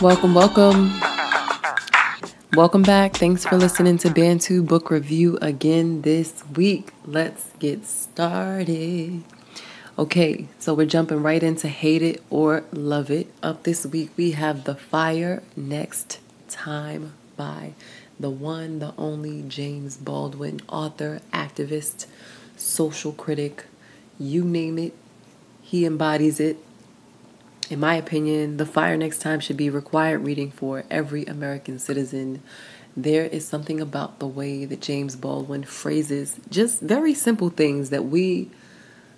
Welcome, welcome. Welcome back. Thanks for listening to Bantu Book Review again this week. Let's get started. Okay, so we're jumping right into Hate It or Love It. Up this week, we have The Fire Next Time by the one, the only James Baldwin, author, activist, social critic, you name it, he embodies it. In my opinion, The Fire Next Time should be required reading for every American citizen. There is something about the way that James Baldwin phrases just very simple things that we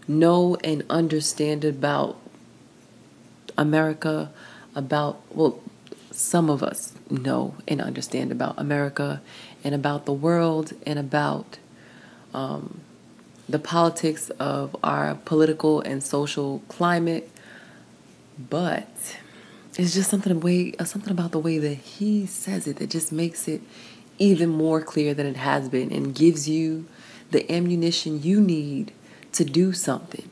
know and understand about America, about, well, some of us know and understand about America and about the world and about um, the politics of our political and social climate but it's just something way uh, something about the way that he says it that just makes it even more clear than it has been and gives you the ammunition you need to do something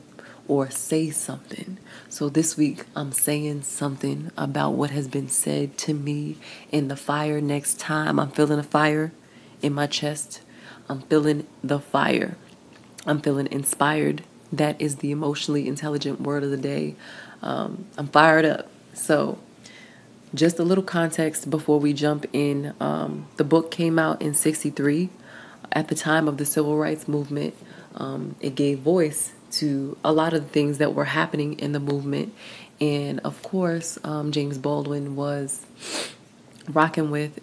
or say something. So this week I'm saying something about what has been said to me in the fire next time. I'm feeling a fire in my chest. I'm feeling the fire. I'm feeling inspired. That is the emotionally intelligent word of the day. Um, I'm fired up. So, just a little context before we jump in. Um, the book came out in 63 at the time of the civil rights movement. Um, it gave voice to a lot of the things that were happening in the movement. And of course, um, James Baldwin was rocking with,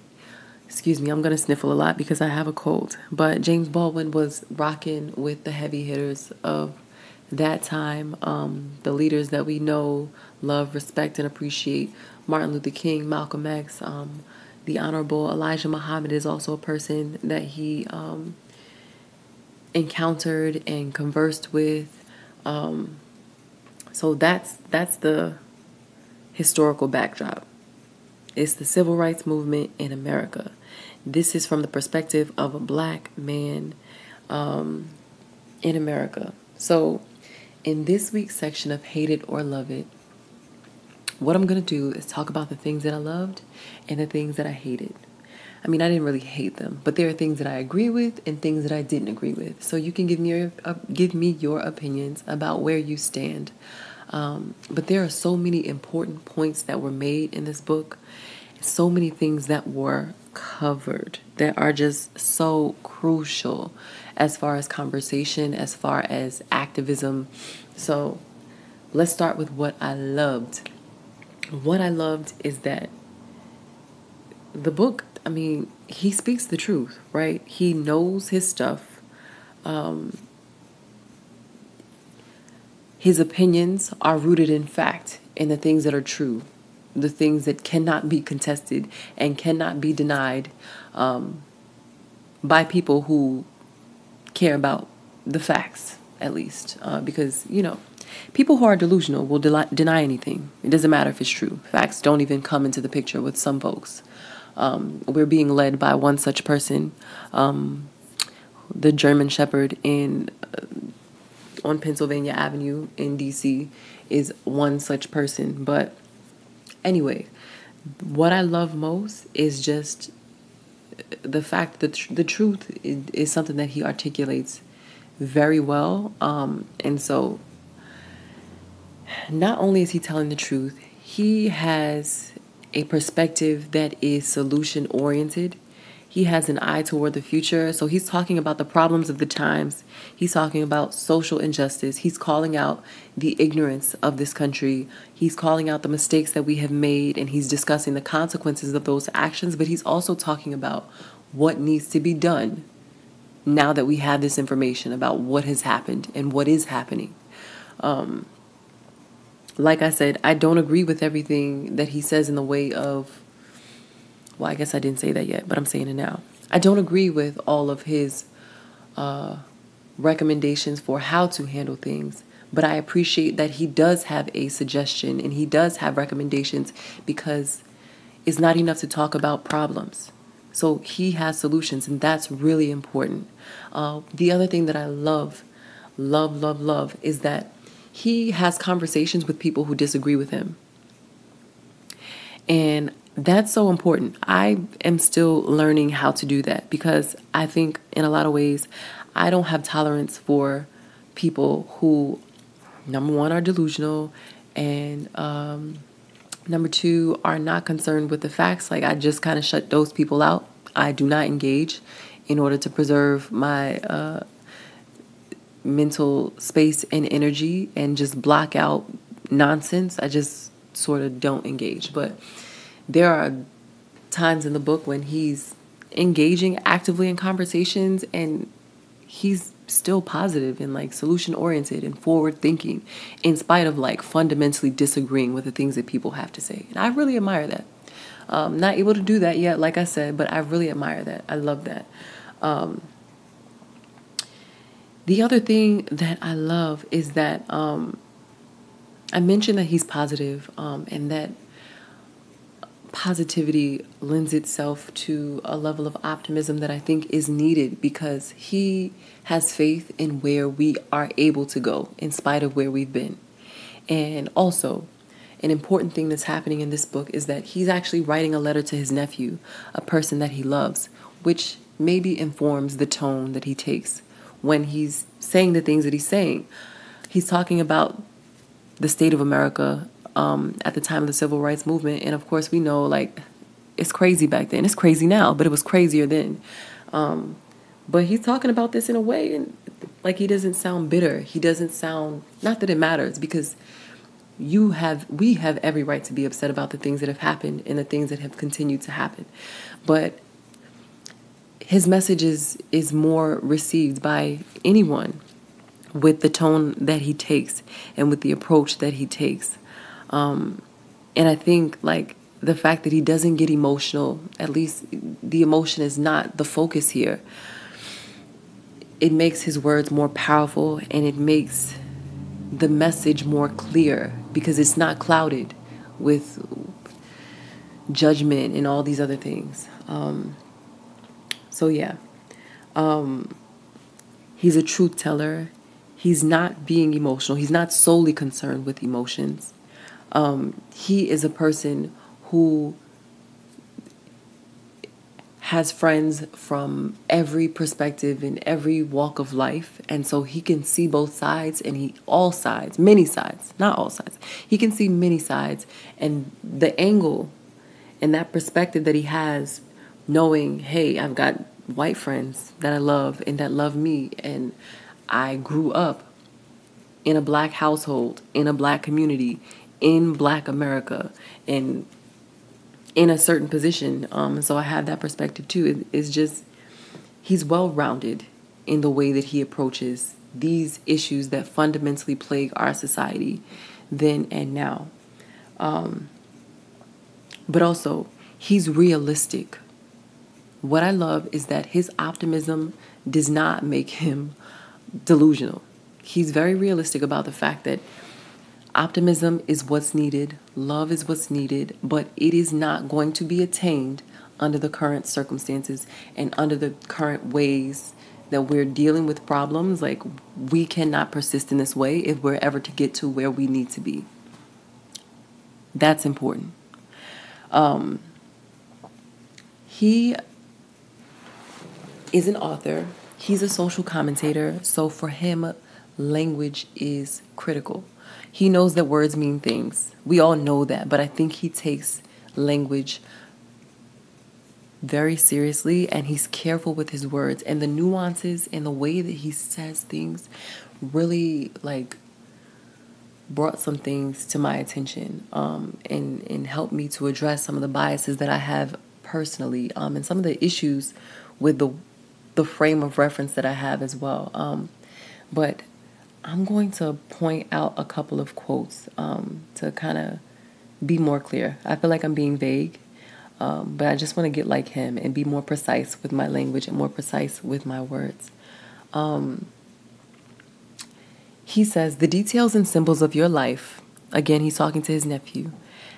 excuse me, I'm going to sniffle a lot because I have a cold. But James Baldwin was rocking with the heavy hitters of that time, um, the leaders that we know, love, respect, and appreciate Martin Luther King, Malcolm X, um, the Honorable Elijah Muhammad is also a person that he um, encountered and conversed with. Um, so that's that's the historical backdrop. It's the civil rights movement in America. This is from the perspective of a black man um, in America. So in this week's section of Hate It or Love It, what I'm going to do is talk about the things that I loved and the things that I hated. I mean, I didn't really hate them, but there are things that I agree with and things that I didn't agree with. So you can give me your uh, give me your opinions about where you stand. Um, but there are so many important points that were made in this book, so many things that were covered that are just so crucial as far as conversation, as far as activism. So let's start with what I loved. What I loved is that the book, I mean, he speaks the truth, right? He knows his stuff. Um, his opinions are rooted in fact in the things that are true, the things that cannot be contested and cannot be denied um, by people who care about the facts, at least. Uh, because, you know, people who are delusional will de- deny anything. It doesn't matter if it's true. Facts don't even come into the picture with some folks. Um, we're being led by one such person, um, the German Shepherd in uh, on Pennsylvania Avenue in DC is one such person. But anyway, what I love most is just the fact that the truth is, something that he articulates very well. Um, and so, not only is he telling the truth, he has a perspective that is solution oriented. He has an eye toward the future. So he's talking about the problems of the times. He's talking about social injustice. He's calling out the ignorance of this country. He's calling out the mistakes that we have made and he's discussing the consequences of those actions. But he's also talking about what needs to be done now that we have this information about what has happened and what is happening. Um, like I said, I don't agree with everything that he says in the way of well, I guess I didn't say that yet, but I'm saying it now. I don't agree with all of his uh, recommendations for how to handle things, but I appreciate that he does have a suggestion and he does have recommendations because it's not enough to talk about problems. So he has solutions, and that's really important. Uh, the other thing that I love, love, love, love is that he has conversations with people who disagree with him. And that's so important. I am still learning how to do that because I think in a lot of ways I don't have tolerance for people who, number one, are delusional, and um, number two, are not concerned with the facts. Like, I just kind of shut those people out. I do not engage in order to preserve my uh, mental space and energy and just block out nonsense. I just sort of don't engage. But there are times in the book when he's engaging actively in conversations and he's still positive and like solution oriented and forward thinking in spite of like fundamentally disagreeing with the things that people have to say. And I really admire that. Um, not able to do that yet, like I said, but I really admire that. I love that. Um, the other thing that I love is that um, I mentioned that he's positive, um, and that positivity lends itself to a level of optimism that I think is needed because he has faith in where we are able to go in spite of where we've been. And also, an important thing that's happening in this book is that he's actually writing a letter to his nephew, a person that he loves, which maybe informs the tone that he takes when he's saying the things that he's saying. He's talking about the state of America um, at the time of the civil rights movement. And of course, we know like it's crazy back then. It's crazy now, but it was crazier then. Um, but he's talking about this in a way and like he doesn't sound bitter. He doesn't sound not that it matters because you have we have every right to be upset about the things that have happened and the things that have continued to happen. But his message is is more received by anyone with the tone that he takes and with the approach that he takes. Um, and I think like the fact that he doesn't get emotional, at least the emotion is not the focus here. It makes his words more powerful and it makes the message more clear because it's not clouded with judgment and all these other things. Um, so, yeah. Um, he's a truth teller. He's not being emotional. He's not solely concerned with emotions. Um, he is a person who has friends from every perspective in every walk of life. And so he can see both sides and he all sides many sides not all sides. He can see many sides. And the angle and that perspective that he has knowing hey i've got white friends that i love and that love me. And i grew up in a black household in a black community in black America and in a certain position. Um, so I have that perspective too. It, it's just, he's well rounded in the way that he approaches these issues that fundamentally plague our society then and now. Um, but also, he's realistic. What I love is that his optimism does not make him delusional. He's very realistic about the fact that Optimism is what's needed, love is what's needed, but it is not going to be attained under the current circumstances and under the current ways that we're dealing with problems. Like, we cannot persist in this way if we're ever to get to where we need to be. That's important. Um, he is an author, he's a social commentator, so for him, language is critical. He knows that words mean things. We all know that, but I think he takes language very seriously and he's careful with his words and the nuances and the way that he says things really like brought some things to my attention um, and and helped me to address some of the biases that I have personally um, and some of the issues with the the frame of reference that I have as well. Um, but I'm going to point out a couple of quotes um, to kind of be more clear. I feel like I'm being vague, um, but I just want to get like him and be more precise with my language and more precise with my words. Um, he says, The details and symbols of your life, again, he's talking to his nephew,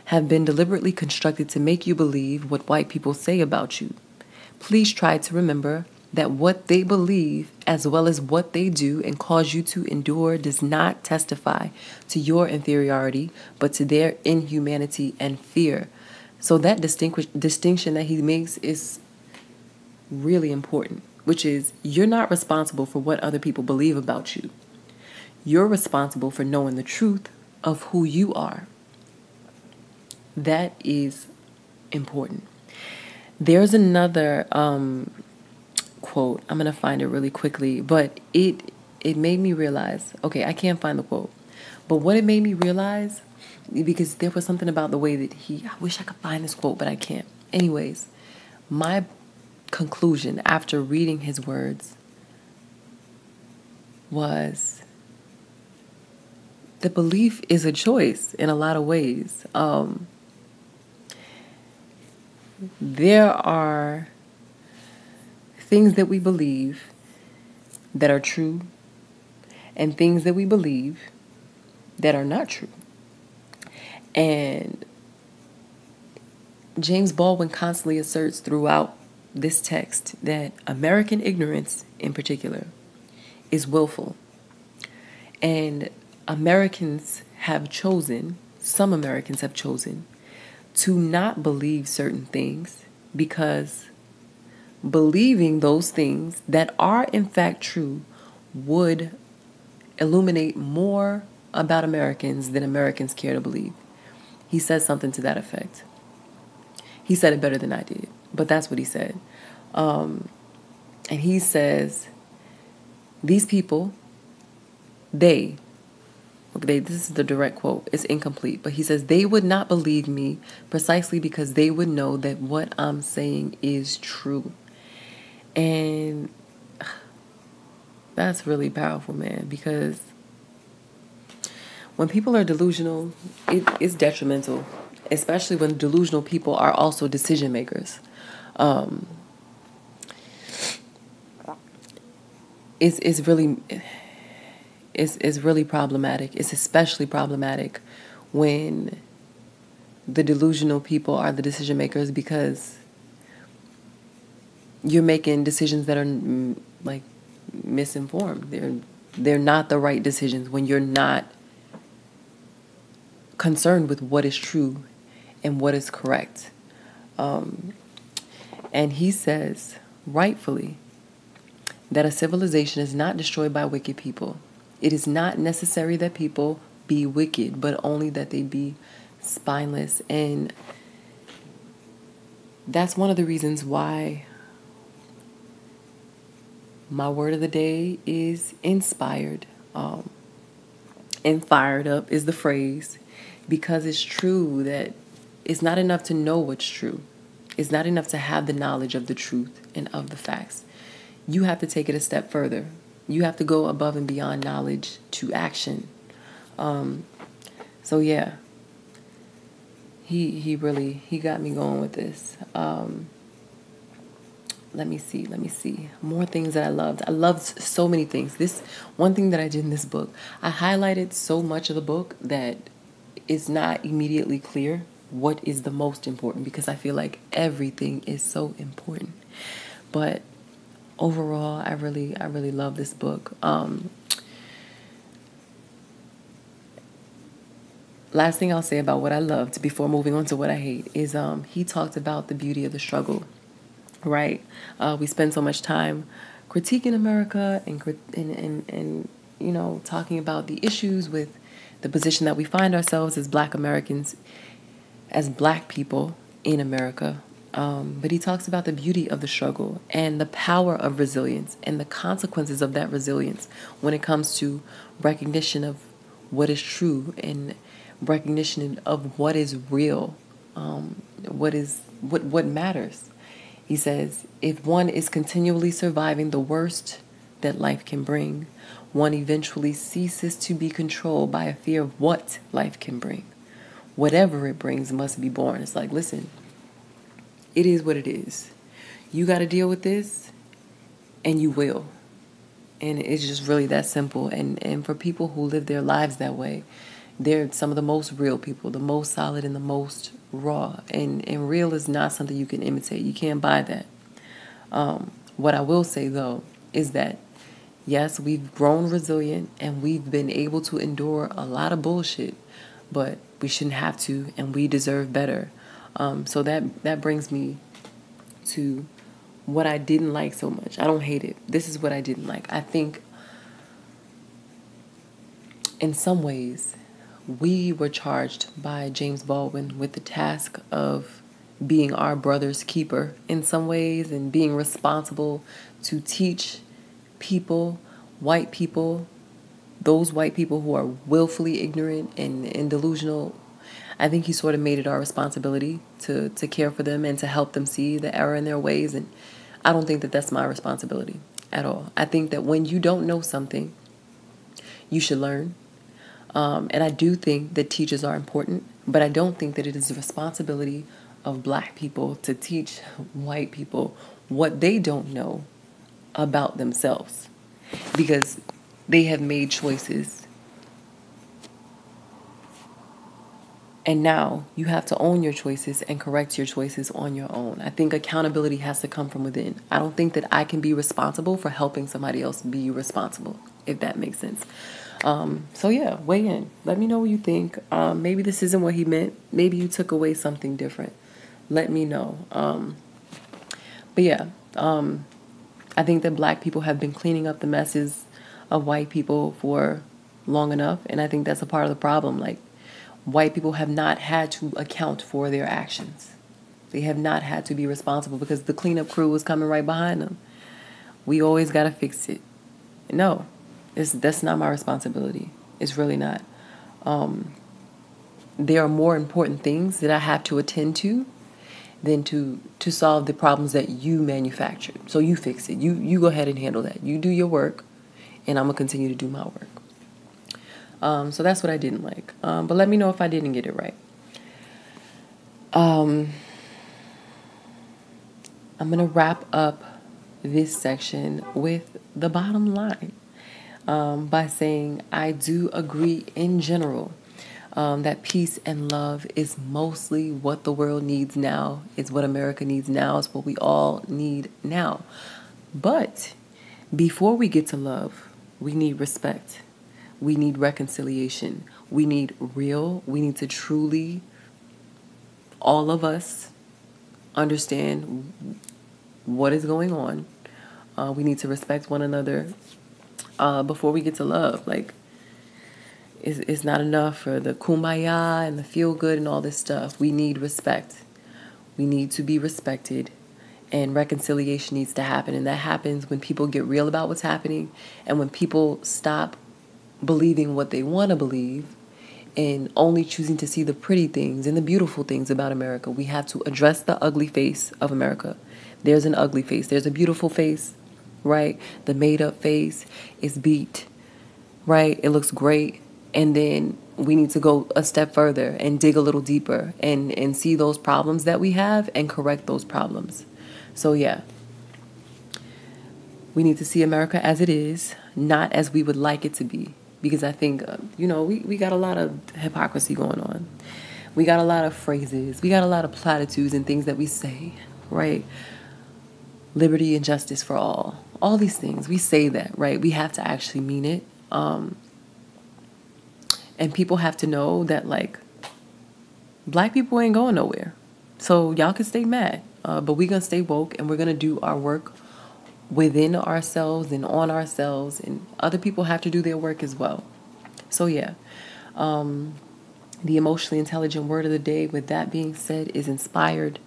have been deliberately constructed to make you believe what white people say about you. Please try to remember that what they believe as well as what they do and cause you to endure does not testify to your inferiority, but to their inhumanity and fear. So that distinguish, distinction that he makes is really important, which is you're not responsible for what other people believe about you. You're responsible for knowing the truth of who you are. That is important. There's another um, quote. I'm gonna find it really quickly, but it it made me realize. Okay, I can't find the quote, but what it made me realize because there was something about the way that he. I wish I could find this quote, but I can't. Anyways, my conclusion after reading his words was the belief is a choice in a lot of ways. Um, there are things that we believe that are true and things that we believe that are not true. And James Baldwin constantly asserts throughout this text that American ignorance, in particular, is willful. And Americans have chosen, some Americans have chosen, to not believe certain things because believing those things that are in fact true would illuminate more about Americans than Americans care to believe. He says something to that effect. He said it better than I did, but that's what he said. Um, and he says, These people, they, okay, this is the direct quote, it's incomplete, but he says, They would not believe me precisely because they would know that what I'm saying is true. And that's really powerful, man, because when people are delusional, it is detrimental, especially when delusional people are also decision makers. Um, it's, it's really it's, it's really problematic. It's especially problematic when the delusional people are the decision makers because you're making decisions that are like misinformed. They're they're not the right decisions when you're not concerned with what is true and what is correct. Um, and he says, rightfully, that a civilization is not destroyed by wicked people. It is not necessary that people be wicked, but only that they be spineless. And that's one of the reasons why my word of the day is inspired. Um, and fired up is the phrase because it's true that it's not enough to know what's true. It's not enough to have the knowledge of the truth and of the facts. You have to take it a step further. You have to go above and beyond knowledge to action. Um, so yeah, he he really he got me going with this. Um, let me see, let me see. More things that I loved. I loved so many things. This one thing that I did in this book, I highlighted so much of the book that it's not immediately clear what is the most important because I feel like everything is so important. But overall, I really, I really love this book. Um, last thing I'll say about what I loved before moving on to what I hate is um, he talked about the beauty of the struggle. Right? Uh, we spend so much time critiquing America and, and and and you know talking about the issues with the position that we find ourselves as black Americans, as black people in America. Um, but he talks about the beauty of the struggle and the power of resilience and the consequences of that resilience when it comes to recognition of what is true and recognition of what is real, um, what is what what matters. He says, if one is continually surviving the worst that life can bring, one eventually ceases to be controlled by a fear of what life can bring. Whatever it brings must be borne. It's like, listen, it is what it is. You got to deal with this, and you will. And it's just really that simple. And, and for people who live their lives that way, they're some of the most real people, the most solid and the most raw. And, and real is not something you can imitate. You can't buy that. Um, what I will say, though, is that Yes, we've grown resilient and we've been able to endure a lot of bullshit, but we shouldn't have to and we deserve better. Um, so that that brings me to what I didn't like so much. I don't hate it. This is what I didn't like. I think in some ways we were charged by James Baldwin with the task of being our brother's keeper in some ways and being responsible to teach people, white people, those white people who are willfully ignorant and, and delusional. I think he sort of made it our responsibility to, to care for them and to help them see the error in their ways. And I don't think that that's my responsibility at all. I think that when you don't know something, you should learn um, and I do think that teachers are important, but I don't think that it is the responsibility of black people to teach white people what they don't know about themselves because they have made choices. And now you have to own your choices and correct your choices on your own. I think accountability has to come from within. I don't think that I can be responsible for helping somebody else be responsible, if that makes sense. Um, so yeah, weigh in. Let me know what you think. Um, maybe this isn't what he meant. Maybe you took away something different. Let me know. Um, but yeah, um, I think that black people have been cleaning up the messes of white people for long enough, and I think that's a part of the problem. Like, white people have not had to account for their actions. They have not had to be responsible because the cleanup crew was coming right behind them. We always got to fix it. No, it's, that's not my responsibility. It's really not. Um, there are more important things that I have to attend to than to to solve the problems that you manufactured. So you fix it. You you go ahead and handle that. You do your work, and I'm gonna continue to do my work. Um, so that's what I didn't like. Um, but let me know if I didn't get it right. Um, I'm gonna wrap up this section with the bottom line um, by saying, I do agree in general um, that peace and love is mostly what the world needs now, it's what America needs now, it's what we all need now. But before we get to love, we need respect. We need reconciliation. We need real. We need to truly, all of us, understand what is going on. Uh, we need to respect one another uh, before we get to love. Like, it's, it's not enough for the kumbaya and the feel good and all this stuff. We need respect. We need to be respected, and reconciliation needs to happen. And that happens when people get real about what's happening and when people stop believing what they want to believe and only choosing to see the pretty things and the beautiful things about America. We have to address the ugly face of America. There's an ugly face, there's a beautiful face, right? The made up face is beat, right? It looks great. And then we need to go a step further and dig a little deeper and, and see those problems that we have and correct those problems. So, yeah, we need to see America as it is, not as we would like it to be. Because I think, uh, you know, we, we got a lot of hypocrisy going on. We got a lot of phrases. We got a lot of platitudes and things that we say, right? Liberty and justice for all all these things. We say that, right? We have to actually mean it. Um, and people have to know that, like, black people ain't going nowhere. So y'all can stay mad, uh, but we're going to stay woke and we're going to do our work within ourselves and on ourselves. And other people have to do their work as well. So, yeah. Um, the emotionally intelligent word of the day, with that being said, is inspired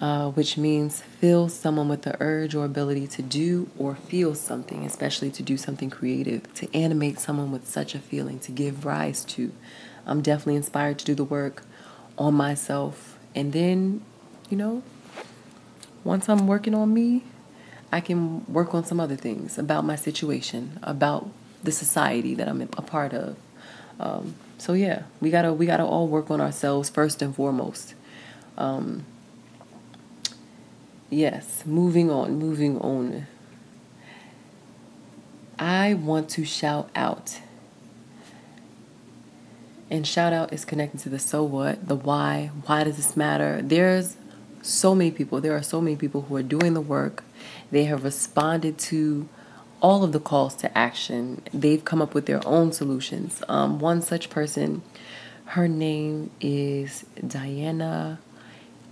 uh, which means fill someone with the urge or ability to do or feel something, especially to do something creative, to animate someone with such a feeling, to give rise to. I'm definitely inspired to do the work on myself. And then, you know, once I'm working on me, I can work on some other things about my situation, about the society that I'm a part of. Um, so yeah, we gotta we gotta all work on ourselves first and foremost. Um, Yes, moving on, moving on. I want to shout out. And shout out is connected to the so what, the why, why does this matter? There's so many people, there are so many people who are doing the work. They have responded to all of the calls to action. They've come up with their own solutions. Um, one such person, Her name is Diana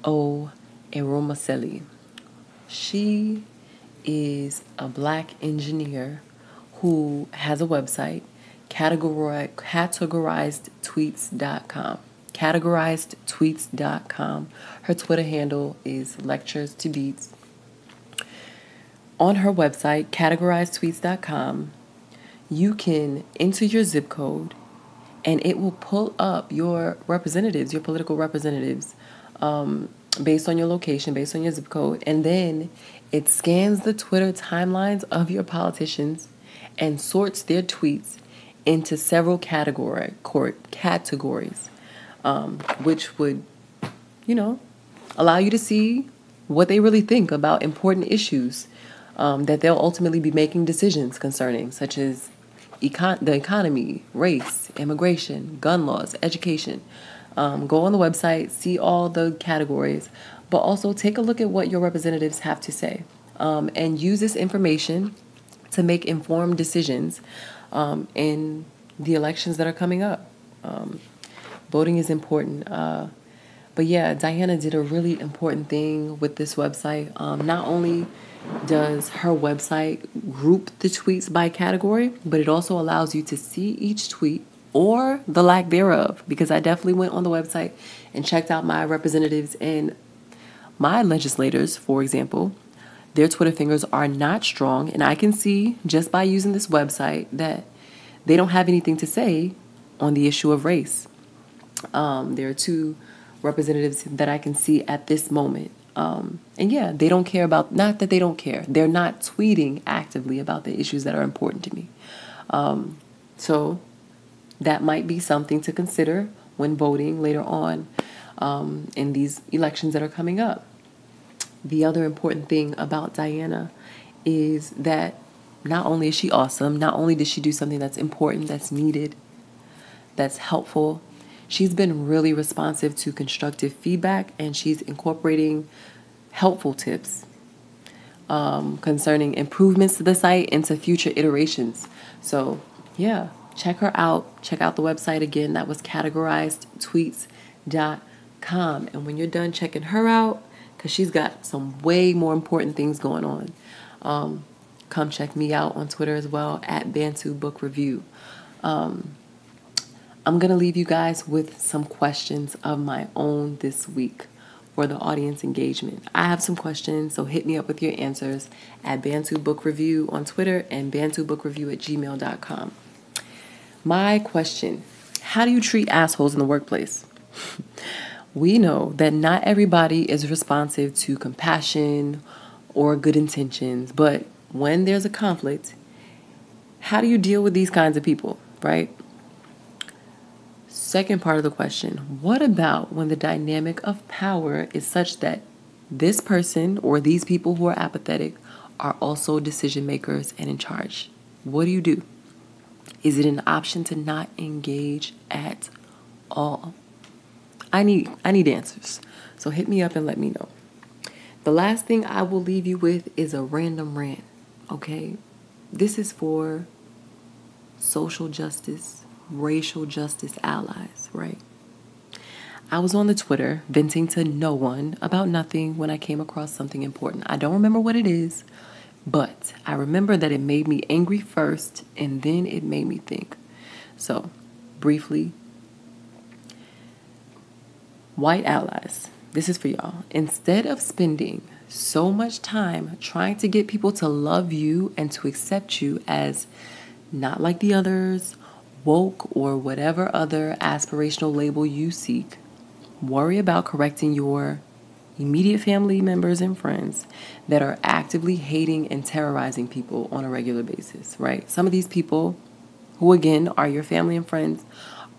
O. Eromaselli. She is a black engineer who has a website, categorizedtweets.com. Categorizedtweets.com. Her Twitter handle is lectures to beats. On her website, categorizedtweets.com, you can enter your zip code and it will pull up your representatives, your political representatives, um, based on your location, based on your zip code, and then it scans the Twitter timelines of your politicians and sorts their tweets into several category court categories, um, which would, you know, allow you to see what they really think about important issues um, that they'll ultimately be making decisions concerning, such as econ- the economy, race, immigration, gun laws, education. Um, go on the website, see all the categories, but also take a look at what your representatives have to say um, and use this information to make informed decisions um, in the elections that are coming up. Um, voting is important. Uh, but yeah, Diana did a really important thing with this website. Um, not only does her website group the tweets by category, but it also allows you to see each tweet or the lack thereof. Because I definitely went on the website and checked out my representatives and my legislators, for example. Their Twitter fingers are not strong, and I can see just by using this website that they don't have anything to say on the issue of race. Um, there are two representatives that I can see at this moment um, and yeah, they don't care about, not that they don't care, they're not tweeting actively about the issues that are important to me. Um, so that might be something to consider when voting later on um, in these elections that are coming up. The other important thing about Diana is that not only is she awesome, not only does she do something that's important, that's needed, that's helpful, she's been really responsive to constructive feedback and she's incorporating helpful tips um, concerning improvements to the site into future iterations. So, yeah, check her out. Check out the website again. That was categorizedtweets.com. And when you're done checking her out, because she's got some way more important things going on, um, come check me out on Twitter as well at Bantu Book Review. Um, I'm going to leave you guys with some questions of my own this week for the audience engagement. I have some questions, so hit me up with your answers at Bantu Book Review on Twitter and Bantu Book Review at gmail.com. My question How do you treat assholes in the workplace? we know that not everybody is responsive to compassion or good intentions, but when there's a conflict, how do you deal with these kinds of people, right? Second part of the question What about when the dynamic of power is such that this person or these people who are apathetic are also decision makers and in charge? What do you do? Is it an option to not engage at all? I need I need answers. So hit me up and let me know. The last thing I will leave you with is a random rant. Okay? This is for social justice racial justice allies, right? I was on the Twitter venting to no one about nothing when I came across something important. I don't remember what it is, but I remember that it made me angry first and then it made me think. So, briefly, white allies, this is for y'all. Instead of spending so much time trying to get people to love you and to accept you as not like the others woke, or whatever other aspirational label you seek, worry about correcting your immediate family members and friends that are actively hating and terrorizing people on a regular basis, right? Some of these people, who again are your family and friends,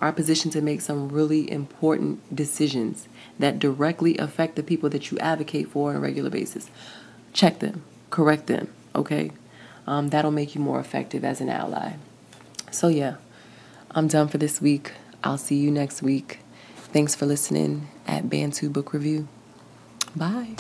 are positioned to make some really important decisions that directly affect the people that you advocate for on a regular basis. Check them, correct them, okay? Um, that'll make you more effective as an ally. So, yeah, I'm done for this week. I'll see you next week. Thanks for listening at Bantu Book Review. Bye.